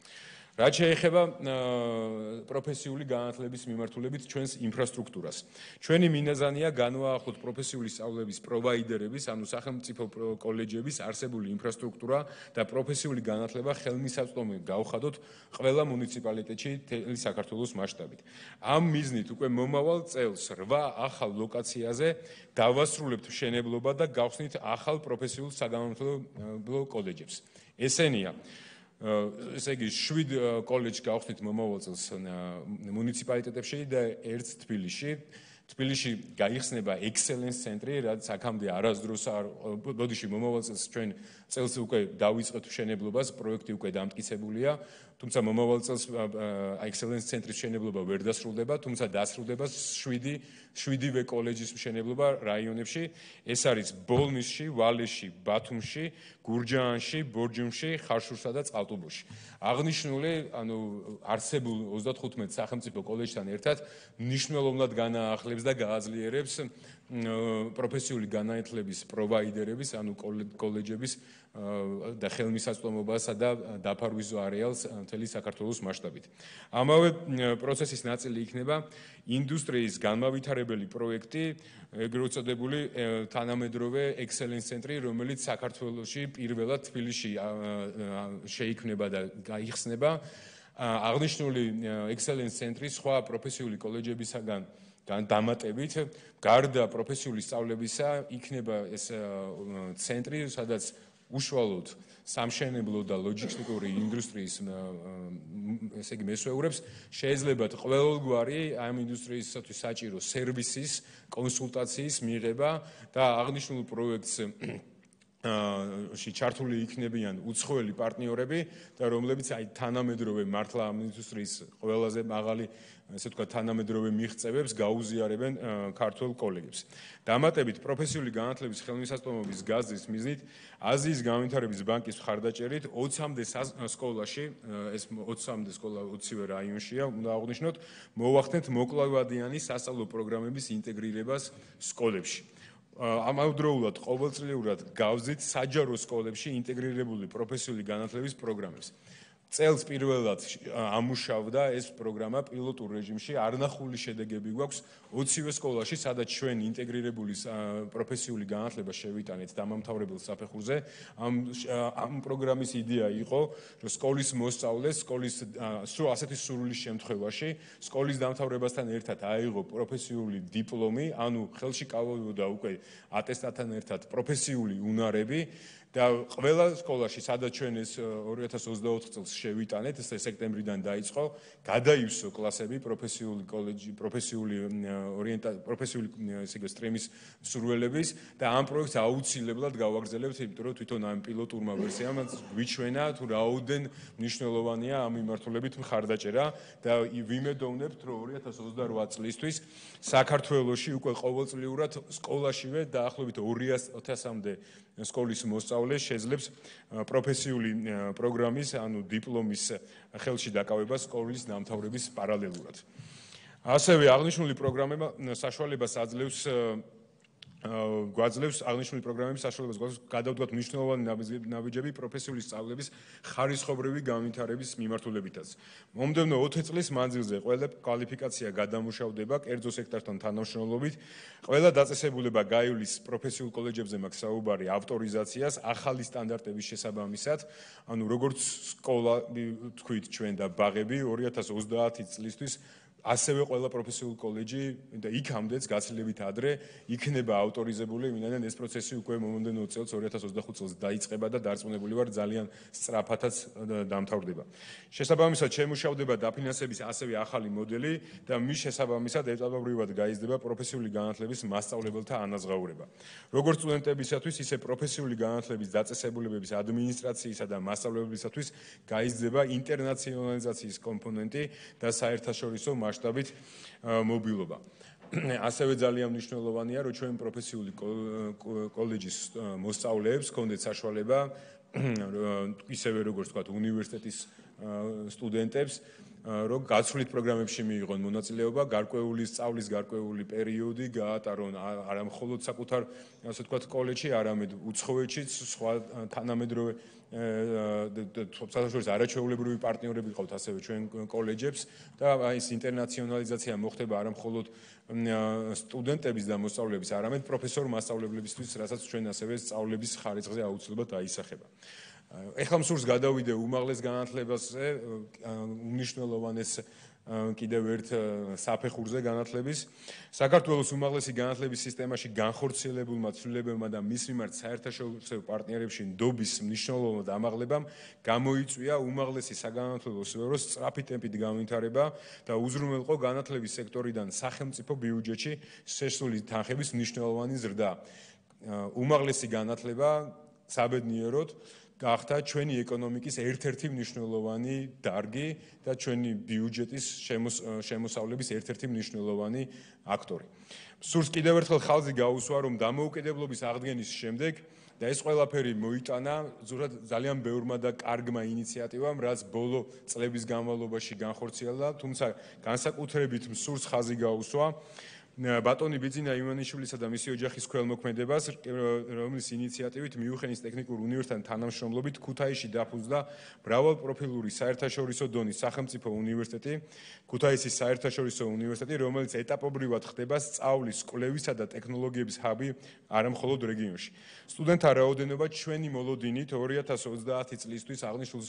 რაც შეეხება პროფესიული განათლების მიმართულებით ჩვენს ინფრასტრუქტურას. ჩვენი მინაზანია განვაახლოთ პროფესიული სწავლების პროვაიდერების, ანუ სახელმწიფო კოლეჯების არსებული ინფრასტრუქტურა და პროფესიული განათლება ხელმისაწვდომი გავხადოთ ყველა მუნიციპალიტეტში თელი საქართველოს მასშტაბით. ამ მიზნით უკვე მომავალ წელს 8 ახალ ლოკაციაზე დავასრულებთ მშენებლობა და გავხსნით ახალ პროფესიულ საგანმანათლებლო კოლეჯებს. ესენია ესე იგი 7 კოლეჯს გავხდით მომავალ წელს მუნიციპალიტეტებში და ერთ თბილისში. თბილისში გაიხსნება excellence ცენტრი, რაც აქამდე არასდროს არ ბოდიში მომავალ წელს ჩვენ წელს უკვე დავიწყეთ მშენებლობას, პროექტი უკვე დამტკიცებულია. თუმცა მომავალ წელს excellence ცენტრის მშენებლობა ვერ დასრულდება, თუმცა დასრულდება 7 7-ვე კოლეჯის მშენებლობა რაიონებში. ეს არის ბოლნისში, ვალეში, ბათუმში, გურჯაანში, ბორჯომში, ხარშურსა და წყალტუბოში. აღნიშნული, ანუ არსებულ 35 სახელმწიფო კოლეჯთან ერთად მნიშვნელოვნად განაახლებს და გააძლიერებს პროფესიული განათლების პროვაიდერების, ანუ კოლეჯების და ხელმისაწვდომობასა და დაფარვის არეალს მთელი საქართველოს მასშტაბით. ამავე პროცესის ნაწილი იქნება ინდუსტრიის განმავითარებელი პროექტი, ეგრეთ წოდებული თანამედროვე excellence ცენტრი, რომელიც საქართველოსში პირველად თბილისში შეიქმნება და გაიხსნება. აღნიშნული excellence ცენტრი სხვა პროფესიული კოლეჯებისაგან დამატებით გარდა პროფესიული სწავლებისა იქნება ეს ცენტრი, სადაც უშუალოდ სამშენებლო და ლოჯისტიკური ინდუსტრიის ესე იგი მესვეურებს შეიძლება ყოველგვარი ამ ინდუსტრიისათვის საჭირო სერვისის, კონსულტაციის მიღება და აღნიშნულ პროექტს ში ჩართული იქნებიან უცხოელი პარტნიორები და რომლებიც აი თანამედროვე მართლა ამ ინდუსტრიის ყველაზე მაღალი ესე ვთქვა თანამედროვე მიღწევებს გაუზიარებენ ქართულ კოლეგებს. დამატებით პროფესიული განათლების ხელმისაწვდომობის გაზის მიზნით აზიის განვითარების ბანკის მხარდაჭერით 20-მდე სკოლაში ეს 20-მდე სკოლა 20-ვე რაიონშია, უნდა აღვნიშნოთ, მოახდენთ მოკლევადიანი სასწავლო პროგრამების ინტეგრირებას სკოლებში. ამავდროულად ყოველწლიურად გავზით საჯარო სკოლებში ინტეგრირებული პროფესიული განათლების პროგრამებს. წელს პირველად ამუშავდა ეს პროგრამა პილოტურ რეჟიმში. არნახული შედეგები გვაქვს 20-ვე სკოლაში, სადაც ჩვენ ინტეგრირებული პროფესიული განათლება შევიტანეთ დამამთავრებელ საფეხურზე. ამ ამ პროგრამის იდეა იყო, რომ სკოლის მოსწავლეს, სკოლის სულ ასეთი სურვილის შემთხვევაში, სკოლის დამთავრებასთან ერთად აიღო პროფესიული დიპლომი, ანუ ხელში კავებოდა უკვე ატესტატთან ერთად პროფესიული უნარები. და ყველა სკოლაში სადაც ჩვენ ეს 2024 წელს შევიტანეთ, ეს სექტემბრიდან დაიწყო, გადაივსო კლასები პროფესიული კოლეჯი, პროფესიული ორიენტა პროფესიული ესე იგი სტრიმის სურველების და ამ პროექტს აუცილებლად გავაგრძელებთ, იმიტომ რომ თვითონ ამ პილოტურმა ვერსიამ გვიჩვენა თუ რაოდენ მნიშვნელოვანია ამ მიმართულებით მხარდაჭერა და ვიმედოვნებთ, რომ 2028 წლისთვის საქართველოში უკვე ყოველწლიურად სკოლაშივე დაახლოებით 200-მდე სკოლის მოსწავლე შეძლებს პროფესიული პროგრამის, ანუ დიპლომის ხელში დაკავებას სკოლის დამთავრების პარალელურად. ასევე აღნიშნული პროგრამა საშუალებას აძლევს გვაძლევს აღნიშნული პროგრამების საშუალებას გვაძლევს გადავდგათ მნიშვნელოვანი ნაბიჯები პროფესიული სწავლების ხარისხობრივი განვითარების მიმართულებითაც. მომდევნო 4 წლის მანძილზე ყველა კვალიფიკაცია გადამუშავდება კერძო სექტორთან თანამშრომლობით. ყველა დაწესებულება გაივლის პროფესიულ კოლეჯებზე მაქვს საუბარი ავტორიზაციას ახალი სტანდარტების შესაბამისად. ანუ როგორც სკოლა თქვით ჩვენ და ბაღები 2030 წლისთვის ასევე ყველა პროფესიული კოლეჯი და იქამდეც გაცილებით ადრე იქნება ავტორიზებული, ვინაიდან ეს პროცესი უკვე მომდენო წელს 2025 წელს დაიწყება და დარწმუნებული ვარ ძალიან სწრაფადაც დამთავრდება. შესაბამისად შემუშავდება დაფინანსების ასევე ახალი მოდელი და მის შესაბამისად ეტაპობრივად გაიზრდება პროფესიული განათლების მასწავლებელთა ანაზღაურება. როგორც სტუდენტებისათვის, ისე პროფესიული განათლების დაწესებულებების ადმინისტრაციისა და მასწავლებლებისათვის გაიზრდება ინტერნაციონალიზაციის კომპონენტი და საერთაშორისო მასშტაბით მობილობა. ასევე ძალიან მნიშვნელოვანია, რომ ჩვენ პროფესიული კოლეჯის მოსწავლეებს კონდეთ საშუალება ისევე როგორც თქვა უნივერსიტეტის სტუდენტებს რომ გაცვლით პროგრამებში მიიღონ მონაწილეობა, გარკვეული სწავლის გარკვეული პერიოდი გაატარონ არა მხოლოდ საკუთარ ასე ვთქვათ კოლეჯში, არამედ უცხოეთშიც, სხვა თანამედროვე საერთაშორისო არაჩვეულებრივი პარტნიორები ყავთ ასევე ჩვენ კოლეჯებს და ეს ინტერნაციონალიზაცია მოხდება არა მხოლოდ სტუდენტების და მოსწავლეების, არამედ პროფესორ მასწავლებლებისთვის, რასაც ჩვენ ასევე სწავლების ხარისხზე აუცილებლად აისახება. ეხლა მსურს გადავიდე უმაღლეს განათლებაზე, უნიშნელოვანეს კიდევ ერთ საფეხურზე განათლების საქართველოს უმაღლესი განათლების სისტემაში განხორციელებულმა ცვლილებებმა და მის მიმართ საერთაშორისო პარტნიორებში ნდობის მნიშვნელოვნად ამაღლებამ გამოიწვია უმაღლესი საგანმანათლებლო სფეროს სწრაფი ტემპით განვითარება და უზრუნველყო განათლების სექტორიდან სახელმწიფო ბიუჯეტში შესული თანხების მნიშვნელოვანი ზრდა. უმაღლესი განათლება საბედნიეროდ გახდა ჩვენი ეკონომიკის ერთ-ერთი მნიშვნელოვანი დარგი და ჩვენი ბიუჯეტის შემოსავლების ერთ-ერთი მნიშვნელოვანი აქტორი. სურს კიდევ ერთხელ ხალხი გაუსვა, რომ დამოუკიდებლობის აღდგენის შემდეგ და ეს ყველაფერი მოიტანა ზუსტად ძალიან ბევრმა და კარგმა ინიციატივამ, რაც ბოლო წლების განმავლობაში განხორციელდა, თუმცა განსაკუთრებით სურს ხაზი გაუსვა ბატონი ბიძინა ივანიშვილისა და მისი ოჯახის ქველმოქმედებას, რომლის ინიციატივით მიუხენის ტექნიკურ უნივერსიტეტთან თანამშრომლობით ქუთაისში დაფუძნდა მრავალპროფილური საერთაშორისო დონის სახელმწიფო უნივერსიტეტი, ქუთაისის საერთაშორისო უნივერსიტეტი, რომელიც ეტაპობრივად ხდება სწავლის, კვლევისა და ტექნოლოგიების ჰაბი არამხოლოდ რეგიონში. სტუდენტთა რაოდენობა ჩვენი მოლოდინით 2030 წლისთვის აღნიშნულ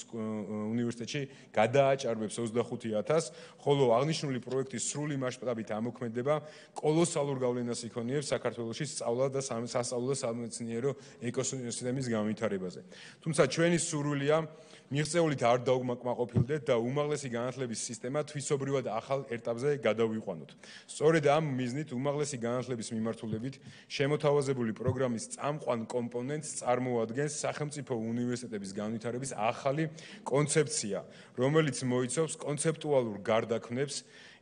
უნივერსიტეტში გადააჭარბებს 25000, ხოლო აღნიშნული პროექტის სრული მასშტაბით ამოქმედება კოლოსალურ გავლენას იქონიებს საქართველოსი სწავლა და სასწავლო და სამეცნიერო ეკოსისტემის განვითარებაზე. თუმცა ჩვენი სურვილია მიღწეულით არ დაუკმაყოფილდეთ და უმაღლესი განათლების სისტემა თვისობრივად ახალ ეტაპზე გადავიყვანოთ. სწორედ ამ მიზნით უმაღლესი განათლების მიმართულებით შემოთავაზებული პროგრამის წამყვან კომპონენტს წარმოადგენს სახელმწიფო უნივერსიტეტების განვითარების ახალი კონცეფცია, რომელიც მოიცავს კონცეპტუალურ გარდაქმნებს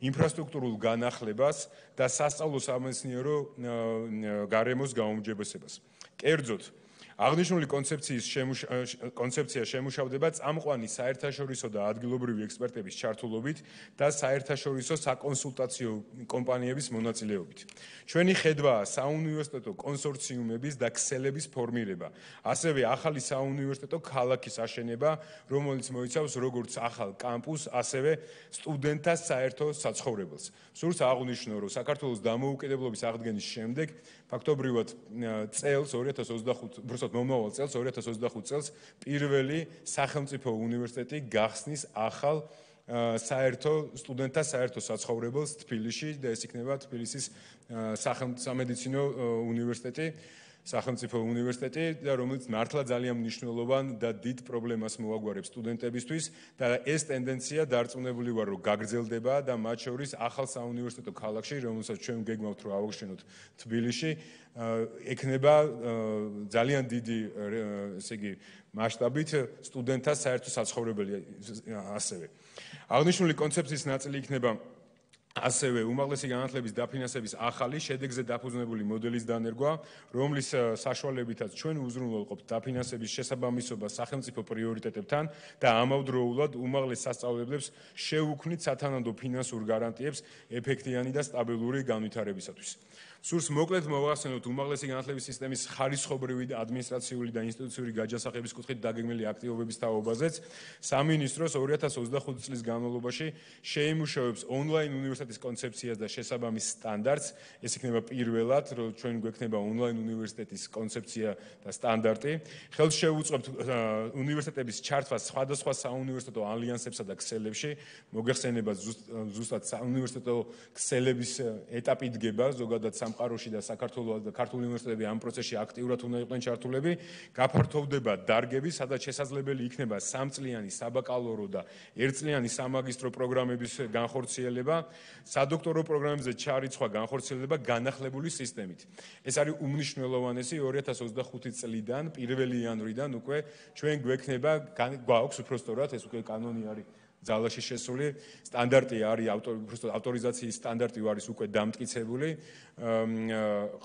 ინფრასტრუქტურულ განახლებას და სასწავლო სამეცნიერო გარემოს გაუმჯობესებას. კერძოდ, აღნიშნული კონცეფციის კონცეფცია შემუშავდება წამყვანი საერთაშორისო და ადგილობრივი ექსპერტების ჩართულობით და საერთაშორისო საკონსულტაციო კომპანიების მონაწილეობით. ჩვენი ხედვაა საუნივერსიტეტო კონსორციუმების და ქსელების ფორმირება, ასევე ახალი საუნივერსიტეტო ქალაქის აშენება, რომელიც მოიცავს როგორც ახალ კამპუსს, ასევე სტუდენტთა საერთო საცხოვრებელს. სურს აღნიშნო, რომ საქართველოს დამოუკიდებლობის აღდგენის შემდეგ ფაქტობრივად წელს 2025 უბრალოდ მომავალ წელს 2025 წელს პირველი სახელმწიფო უნივერსიტეტი გახსნის ახალ საერთო სტუდენტთა საერთო საცხოვრებელს თბილისში და ეს იქნება თბილისის სახელმწიფო უნივერსიტეტი სახელმწიფო უნივერსიტეტი და რომელიც მართლა ძალიან მნიშვნელოვან და დიდ პრობლემას მოაგვარებს სტუდენტებისთვის და ეს ტენდენცია დარწმუნებული ვარ რომ გაგრძელდება და მათ შორის ახალ საუნივერსიტეტო ქალაქში რომელსაც ჩვენ გეგმავთ რომ ავახშენოთ თბილისში ექნება ძალიან დიდი ესე იგი მასშტაბით სტუდენტთა საერთო საცხოვრებელი ასევე. აღნიშნული კონცეფციის ნაწილი იქნება ასევე უმაღლესი განათლების დაფინანსების ახალი შედეგზე დაფუძნებული მოდელის დანერგვა, რომლის საშუალებითაც ჩვენ უზრუნველყოფთ დაფინანსების შესაბამისობა სახელმწიფო პრიორიტეტებთან და ამავდროულად უმაღლეს სასწავლებლებს შეუქმნით სათანადო ფინანსურ გარანტიებს ეფექტიანი და სტაბილური განვითარებისათვის. სურს მოკლედ მოვახსენოთ უმაღლესი განათლების სისტემის ხარისხობრივი და ადმინისტრაციული და ინსტიტუციური გაჯასახების კუთხით დაგეგმილი აქტივობების თაობაზეც სამინისტროს 2025 წლის განმავლობაში შეიმუშავებს ონლაინ უნივერსიტეტის კონცეფციას და შესაბამის სტანდარტს. ეს იქნება პირველად, რომ ჩვენ გვექნება ონლაინ უნივერსიტეტის კონცეფცია და სტანდარტი. ხელს შეუწყობთ უნივერსიტეტების ჩართვას სხვადასხვა საუნივერსიტეტო ალიანსებსა და ქსელებში. მოგეხსენება ზუსტად საუნივერსიტეტო ქსელების ეტაპი დგება ზოგადად სამ სამყაროში და საქართველოს და ქართული უნივერსიტეტები ამ პროცესში აქტიურად უნდა იყვნენ ჩართულები, გაფართოვდება დარგები, სადაც შესაძლებელი იქნება სამწლიანი საბაკალავრო და ერთწლიანი სამაგისტრო პროგრამების განხორციელება, სადოქტორო პროგრამებზე ჩარიცხვა განხორციელება განახლებული სისტემით. ეს არის უმნიშვნელოვანესი 2025 წლიდან, 1 იანვრიდან უკვე ჩვენ გვექნება გვაქვს უბრალოდ ეს უკვე კანონი არის ძალაში შესული სტანდარტი არის ავტორიზაციის სტანდარტი არის უკვე დამტკიცებული.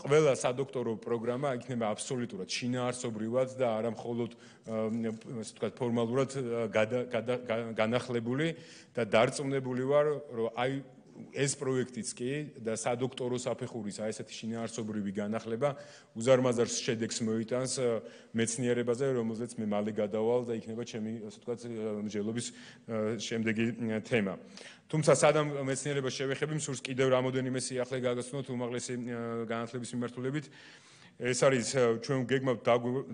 ყველა სადოქტორო პროგრამა იქნება აბსოლუტურად შინაარსობრივად და არა მხოლოდ ასე ვთქვათ ფორმალურად განახლებული და დარწმუნებული ვარ რომ აი ეს პროექტიც კი და სადოქტორო საფეხურის აი ესეთი შინაარსობრივი განახლება უზარმაზარ შედეგს მოიტანს მეცნიერებაზე, რომელზეც მე მალე გადავალ და იქნება ჩემი ასე ვთქვათ მსჯელობის შემდეგი თემა. თუმცა სადამ მეცნიერებას შევეხები, მსურს კიდევ რამოდენიმე სიახლე გაგაცნოთ უმაღლესი განათლების მიმართულებით. ეს არის ჩვენ გეგმავთ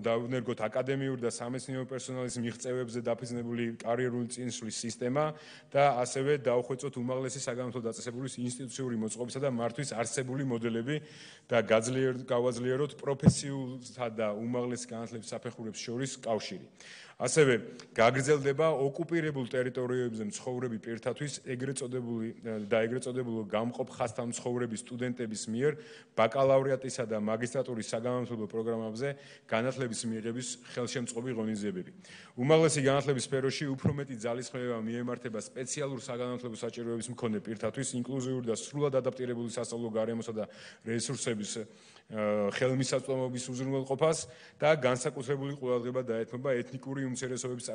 დავნერგოთ აკადემიური და სამეცნიერო პერსონალის მიღწევებზე დაფუძნებული კარიერული წინსვლის სისტემა და ასევე დაუხვეწოთ უმაღლესი საგანმანათლებლო დაწესებულის ინსტიტუციური მოწყობისა და მართვის არსებული მოდელები და გავაძლიეროთ პროფესიულსა და უმაღლესი განათლების საფეხურებს შორის კავშირი. ასევე გაგრძელდება ოკუპირებულ ტერიტორიებზე მცხოვრები პირთათვის ეგრეთ წოდებული და ეგრეთ წოდებულ გამყოფ ხასთან მცხოვრები სტუდენტების მიერ ბაკალავრიატისა და მაგისტრატურის საგანმანათლებლო პროგრამებზე განათლების მიღების ხელშემწყობი ღონისძიებები. უმაღლესი განათლების სფეროში უფრო მეტი ძალისხმევა მიემართება სპეციალურ საგანმანათლებლო საჭიროებების მქონე პირთათვის ინკლუზიური და სრულად ადაპტირებული სასწავლო გარემოსა და რესურსების ხელმისაწვდომობის უზრუნველყოფას და განსაკუთრებული ყურადღება დაეთმობა ეთნიკური უმცირესობების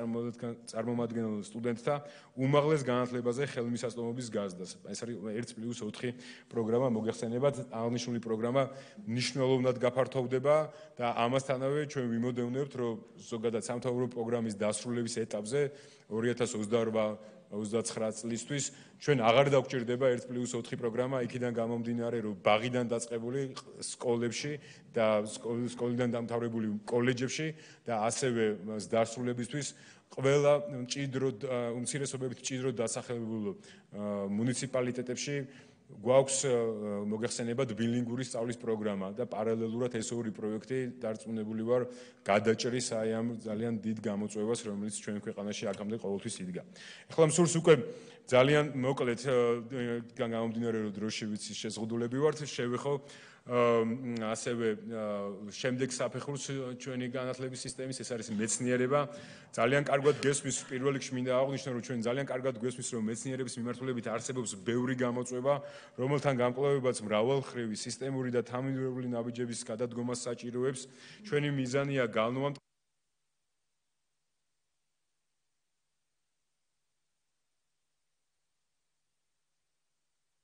წარმომადგენელ სტუდენტთა უმაღლეს განათლებაზე ხელმისაწვდომობის გაზრდას. ეს არის 1+4 პროგრამა მოგეხსენებათ, აღნიშნული პროგრამა მნიშვნელოვნად გაფართოვდება და ამასთანავე ჩვენ ვიმოდევნებთ, რომ ზოგადად სამთავრობო პროგრამის დასრულების ეტაპზე 2028 29 წლისთვის. ჩვენ აღარ დაგვჭირდება 1+4 პროგრამა იქიდან გამომდინარე რომ ბაღიდან დაწყებული სკოლებში და სკოლიდან დამთავრებული კოლეჯებში და ასევე დასრულებისთვის ყველა მჭიდრო უმცირესობებით მჭიდრო დასახელებულ მუნიციპალიტეტებში გვაქვს მოგეხსენებათ ბილინგური სწავლის პროგრამა და პარალელურად ეს ორი პროექტი დარწმუნებული ვარ გადაჭრის აი ამ ძალიან დიდ გამოწვევას რომელიც ჩვენ ქვეყანაში აქამდე ყოველთვის იდგა. ახლა მსურს უკვე ძალიან მოკლედ გამომდინარე რომ დროში ვიცი შეზღუდულები ვართ შევეხო ასევე შემდეგ საფეხურს ჩვენი განათლების სისტემის ეს არის მეცნიერება. ძალიან კარგად გესმის პირველ რიგში მინდა აღვნიშნო რომ ჩვენ ძალიან კარგად გესმის რომ მეცნიერების მიმართულებით არსებობს ბევრი გამოწვევა რომელთან გამკლავებაც მრავალხრივი სისტემური და თანმიმდევრული ნაბიჯების გადადგომას საჭიროებს. ჩვენი მიზანია განვამ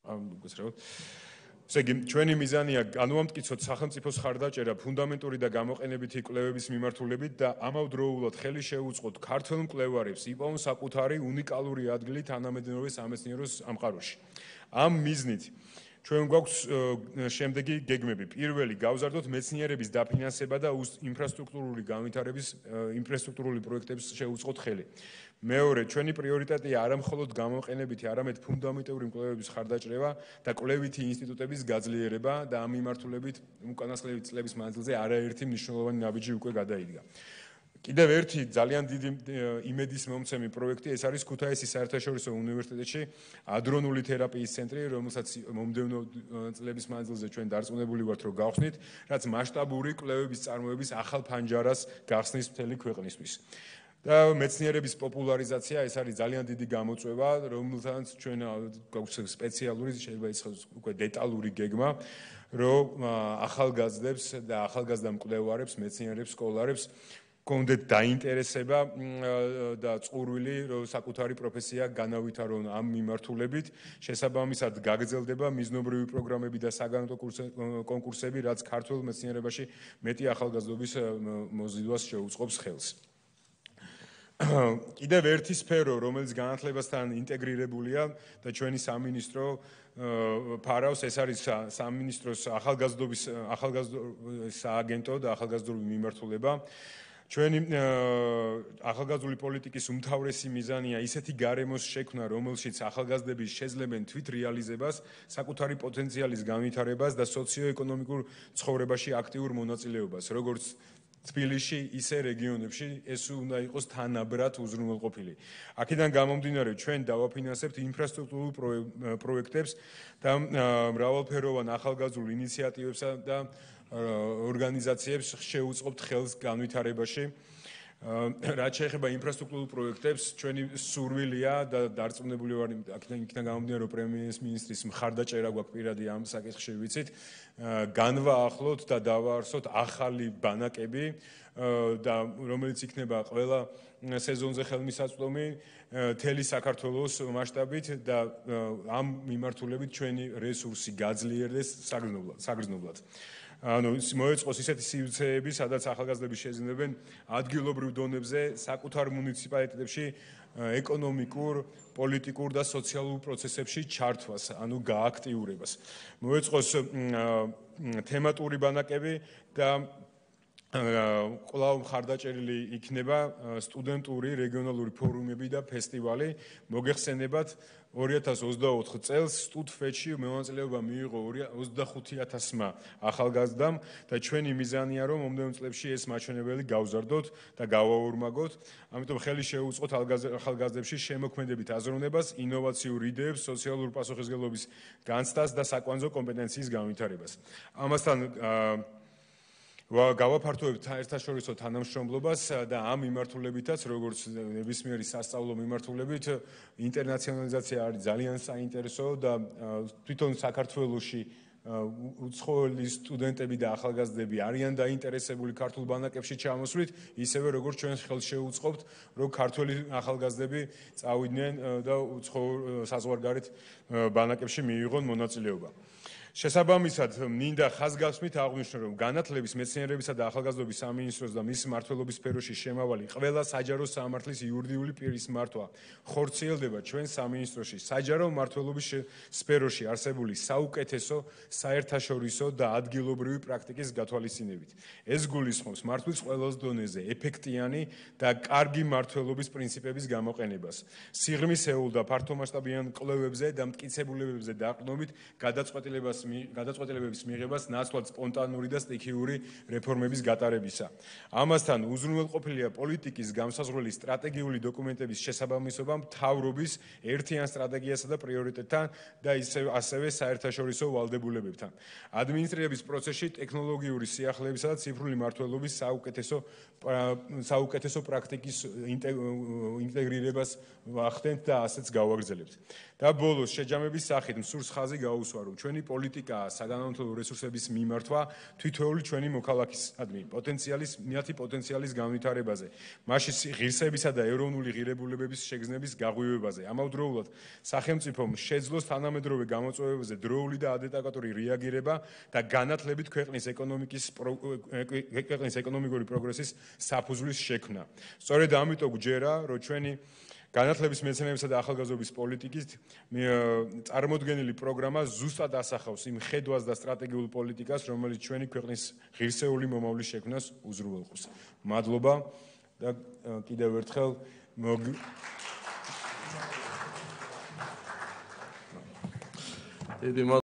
ამ გასაუბროთ ესე იგი ჩვენი მიზანია განვამტკიცოთ სახელმწიფოს ხარდაჭერა ფუნდამენტური და გამოყენებითი კვლევების მიმართულებით და ამავდროულად ხელი შეუწყოთ ქართულ მკვლევარებს იპოვონ საკუთარი უნიკალური ადგილი თანამედროვე სამეცნიერო სამყაროში. ამ მიზნით ჩვენ გვაქვს შემდეგი გეგმები. პირველი, გავზარდოთ მეცნიერების დაფინანსება და ინფრასტრუქტურული განვითარების ინფრასტრუქტურული პროექტების შეუწყოთ ხელი. მეორე, ჩვენი პრიორიტეტია არა მხოლოდ გამოყენებითი, არამედ ფუნდამენტური კვლევების ხარდაჭრება და კვლევითი ინსტიტუტების გაძლიერება და ამ მიმართულებით უკანასკნელი წლების მანძილზე არაერთი მნიშვნელოვანი ნაბიჯი უკვე გადაიდგა. კიდევ ერთი ძალიან დიდი იმედის მომცემი პროექტი ეს არის ქუთაისის საერთაშორისო უნივერსიტეტში ადრონული თერაპიის ცენტრი, რომელსაც მომდევნო წლების მანძილზე ჩვენ დარწმუნებული ვართ, რომ გავხსნით, რაც მასშტაბური კვლევების წარმოების ახალ ფანჯარას გახსნის მთელი ქვეყნისთვის. და მეცნიერების პოპულარიზაცია ეს არის ძალიან დიდი გამოწვევა, რომელთანაც ჩვენ გვაქვს სპეციალური, შეიძლება იცოდეთ უკვე დეტალური გეგმა, რომ ახალგაზრდებს და ახალგაზრდა მკვლევარებს, მეცნიერებს, სკოლარებს კონდეთ დაინტერესება და წყურვილი რომ საკუთარი პროფესია განავითარონ ამ მიმართულებით. შესაბამისად გაგრძელდება მიზნობრივი პროგრამები და საგანტო კონკურსები რაც ქართულ მეცნიერებაში მეტი ახალგაზრდობის მოზიდვას შეუწყობს ხელს კიდევ ერთი სფერო რომელიც განათლებასთან ინტეგრირებულია და ჩვენი სამინისტრო ფარავს ეს არის სამინისტროს ახალგაზრდობის ახალგაზრდო სააგენტო და ახალგაზრდული მიმართულება. ჩვენი ახალგაზრდული პოლიტიკის უმთავრესი მიზანია ისეთი გარემოს შექმნა, რომელშიც ახალგაზრდები შეძლებენ თვით რეალიზებას, საკუთარი პოტენციალის განვითარებას და სოციო-ეკონომიკურ ცხოვრებაში აქტიურ მონაწილეობას, როგორც თბილისში, ისე რეგიონებში ეს უნდა იყოს თანაბრად უზრუნველყოფილი. აქედან გამომდინარე, ჩვენ დავაფინანსებთ ინფრასტრუქტურულ პროექტებს და მრავალფეროვან ახალგაზრდულ ინიციატივებსა და ორგანიზაციებს შეუწყობთ ხელს განვითარებაში. რაც შეეხება ინფრასტრუქტურულ პროექტებს, ჩვენი სურვილია და დარწმუნებული ვარ, აქედან იქიდან გამომდინარე, რომ პრემიის მინისტრის მხარდაჭერა გვაქვს პირადი ამ საკითხში, ვიცით, განვაახლოთ და დავაარსოთ ახალი ბანაკები და რომელიც იქნება ყველა სეზონზე ხელმისაწვდომი თელი საქართველოს მასშტაბით და ამ მიმართულებით ჩვენი რესურსი გაძლიერდეს საგრძნობლად, საგრძნობლად. ანუ მოეწყოს ისეთი სივრცეები, სადაც ახალგაზრდები შეძინებენ ადგილობრივ დონეზე საკუთარ მუნიციპალიტეტებში ეკონომიკურ, პოლიტიკურ და სოციალურ პროცესებში ჩართვას, ანუ გააქტიურებას. მოეწყოს თემატური ბანაკები და კლავ მხარდაჭერილი იქნება სტუდენტური რეგიონალური ფორუმები და ფესტივალი მოგეხსენებათ 2024 წელს სტუდფეთში მონაწილეობა მიიღო 25000-მა ახალგაზრდამ და ჩვენი მიზანია რომ მომდევნო წლებში ეს მაჩვენებელი გავზარდოთ და გავაორმაგოთ. ამიტომ ხელი შეუწყოთ ახალგაზრდებში შემოქმედებით აზროვნებას, ინოვაციურ იდეებს, სოციალურ პასუხისგებლობის განცდას და საკვანძო კომპეტენციის განვითარებას. ამასთან გავაფართოვებთ საერთაშორისო თანამშრომლობას და ამ მიმართულებითაც როგორც ნებისმიერი სასწავლო მიმართულებით ინტერნაციონალიზაცია არის ძალიან საინტერესო და თვითონ საქართველოსში უცხოელი სტუდენტები და ახალგაზრდები არიან დაინტერესებული ქართულ ბანაკებში ჩამოსვლით, ისევე როგორც ჩვენ ხელს შეუწყობთ, რომ ქართველი ახალგაზრდები წავიდნენ და უცხოურ საზღვარგარეთ ბანაკებში მიიღონ მონაწილეობა. შესაბამისად, მინდა ხაზგასმით აღვნიშნო, რომ განათლების მეცნიერებისა და ახალგაზრდობის სამინისტროს და მის მართლობის სფეროში შემავალი ყველა საჯარო სამართლის იურიდიული პირის მართვა ხორციელდება ჩვენ სამინისტროში საჯარო მართლობის სფეროში არსებული საუკეთესო საერთაშორისო და ადგილობრივი პრაქტიკის გათვალისწინებით. ეს გულისხმობს მართლის ყველას დონეზე ეფექტიანი და კარგი მართლობის პრინციპების გამოყენებას. სიღრმისეულ და ფართომასშტაბიან კვლევებზე და მტკიცებულებებზე დაყრდნობით გადაწყვეტილებას გადაწყვეტილებების მიღებას ნაცვლად სპონტანური და სტიქიური რეფორმების გატარებისა. ამასთან უზრუნველყოფილია პოლიტიკის გამსაზღვრელი სტრატეგიული დოკუმენტების შესაბამისობა მთავრობის ერთიან სტრატეგიასა და პრიორიტეტთან და ასევე საერთაშორისო ვალდებულებებთან. ადმინისტრირების პროცესში ტექნოლოგიური სიახლეებისა და ციფრული მართლობის საუკეთესო საუკეთესო პრაქტიკის ინტეგრირებას ვახდენთ და ასეც გავაგრძელებთ. და ბოლოს შეჯამების სახით მსურს ხაზი გაუსვა რომ ჩვენი პოლიტიკაა საგანმანათლებლო რესურსების მიმართვა თვითეული ჩვენი მოქალაქისადმი პოტენციალის მათი პოტენციალის განვითარებაზე მაშინ ღირსებისა და ეროვნული ღირებულებების შეგრძნების გაღვივებაზე. ამავდროულად სახელმწიფომ შეძლოს თანამედროვე გამოწვევებზე დროული და ადეკვატური რეაგირება და განათლებით ქვეყნის ეკონომიკის ქვეყნის ეკონომიკური პროგრესის საფუძვლის შექმნა. სწორედ ამიტომ გჯერა რომ ჩვენი განათლების მეცნიერებისა და ახალგაზრდობის პოლიტიკის წარმოქმნილი პროგრამა ზუსტად ასახავს იმ ხედვას და სტრატეგიულ პოლიტიკას, რომელიც ჩვენი ქვეყნის ღირსეული მომავლის შექმნას უზრუნველყოფს. მადლობა და კიდევ ერთხელ დიდი მადლობა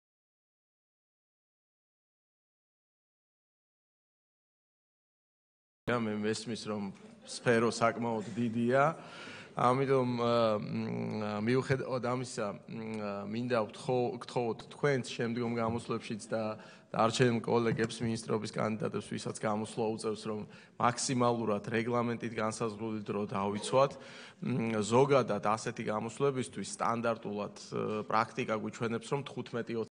მე მესმის რომ სფერო საკმაოდ დიდია ამიტომ მიუხედავად ამისა მინდა ვთხოვოთ თქვენს შემდგომ გამოსვლებშიც და არჩეულ კოლეგებს მინისტრობის კანდიდატებს ვისაც გამოსვლა უწევს რომ მაქსიმალურად რეგლამენტით განსაზღვრული დრო დავიცვათ ზოგადად ასეთი გამოსვლებისთვის სტანდარტულად პრაქტიკა გვიჩვენებს რომ 15